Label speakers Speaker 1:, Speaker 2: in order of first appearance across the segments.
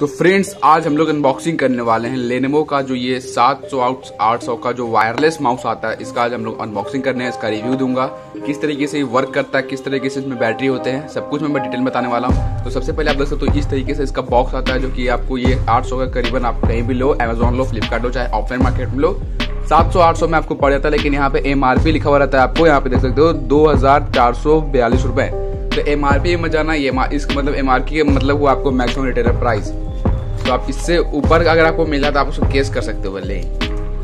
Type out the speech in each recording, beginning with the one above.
Speaker 1: तो फ्रेंड्स आज हम लोग अनबॉक्सिंग करने वाले हैं लेनेवो का जो ये 700 आउट आठ सौ का जो वायरलेस माउस आता है, इसका आज हम लोग अनबॉक्सिंग करने हैं, इसका रिव्यू दूँगा। किस तरीके से ये वर्क करता है, किस तरीके से इसमें बैटरी होते हैं, सब कुछ मैं डिटेल बताने वाला हूँ। तो सबसे पहले आप देख सकते हो तो इस तरीके से इसका बॉक्स आता है जो कि आपको ये आठ सौ का करीबन आप कहीं भी लो अमेजोन लो फ्लिपकार्ट लो, चाहे ऑफलाइन मार्केट में लो। सात सौ, आठ सौ में आपको पड़ जाता है, लेकिन यहाँ पे एमआरपी लिखा हुआ रहता है आपको, यहाँ पे देख सकते हो, दो हज़ार चार सौ बयालीस रुपए। तो एम आर पी में जाना, ये इसका मतलब एम आर के मतलब वो आपको मैक्सिमम रिटेलर प्राइस तो आप इससे ऊपर अगर आपको मिला तो आप उसको केस कर सकते हो भले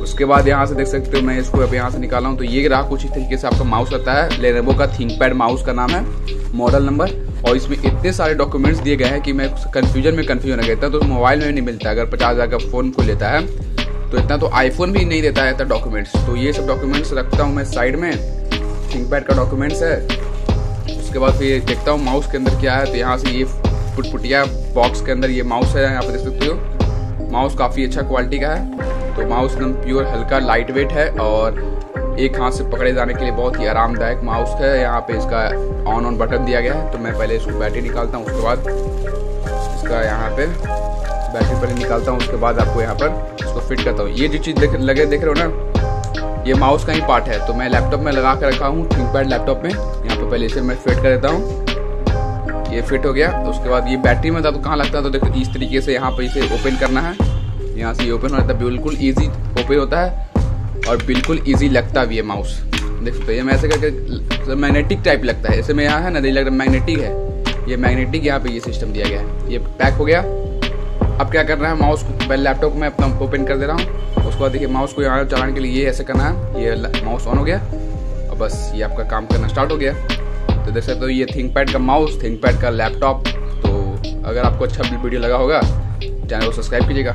Speaker 1: उसके बाद यहाँ से देख सकते हो, मैं इसको अब यहाँ से निकाला हूँ। तो ये रहा कुछ इस तरीके से आपका माउस आता है। लेनेवो का थिंक पैड माउस का नाम है मॉडल नंबर और इसमें इतने सारे डॉक्यूमेंट्स दिए गए हैं कि मैं कंफ्यूजन में कंफ्यूजन हो गया तो मोबाइल में नहीं मिलता। अगर पचास हज़ार का फ़ोन को लेता है तो इतना तो आईफोन भी नहीं देता है इतना डॉक्यूमेंट्स तो ये सब डॉक्यूमेंट्स रखता हूँ मैं साइड में। थिंक पैड का डॉक्यूमेंट्स है। उसके बाद फिर देखता हूँ माउस के अंदर क्या है तो यहाँ से ये पुटपुटिया बॉक्स के अंदर ये माउस है, यहाँ पे देख सकते हो। माउस काफ़ी अच्छा क्वालिटी का है। तो माउस एकदम प्योर हल्का लाइट वेट है और एक हाथ से पकड़े जाने के लिए बहुत ही आरामदायक माउस है। यहाँ पे इसका ऑन ऑन बटन दिया गया है। तो मैं पहले इसको बैटरी निकालता हूँ, उसके बाद इसका यहाँ पे बैटरी पहले निकालता हूँ, उसके बाद आपको यहाँ पर इसको फिट करता हूँ। ये जो चीज़ देख, लगे, देख रहे हो ना, ये माउस का ही पार्ट है। तो मैं लैपटॉप में लगा कर रखा हूँ थिंक पैड लैपटॉप में। यहाँ पे पहले इसे मैं फिट कर देता हूँ। ये फिट हो गया। तो उसके बाद ये बैटरी में था तो कहाँ लगता है? तो देखो, इस तरीके से यहाँ पर इसे ओपन करना है। यहाँ से ओपन हो जाता है, बिल्कुल ईजी ओपन होता है और बिल्कुल ईजी लगता भी है माउस देख सकते हो, ये मैं ऐसे करके मैग्नेटिक टाइप लगता है। ऐसे में यहाँ है ना नहीं लग रहा मैग्नेटिक है। ये मैग्नेटिक यहाँ पे ये सिस्टम दिया गया है। ये पैक हो गया। अब क्या करना है माउस को लैपटॉप में अपना ओपन कर दे रहा हूँ। उसके बाद देखिए माउस को यहाँ चलाने के लिए ये ऐसे करना है। ये माउस ऑन हो गया। और बस, ये आपका काम करना स्टार्ट हो गया। तो देख सकते हो ये थिंक पैड का माउस थिंक पैड का लैपटॉप तो अगर आपको अच्छा वीडियो लगा होगा, चैनल को सब्सक्राइब कीजिएगा।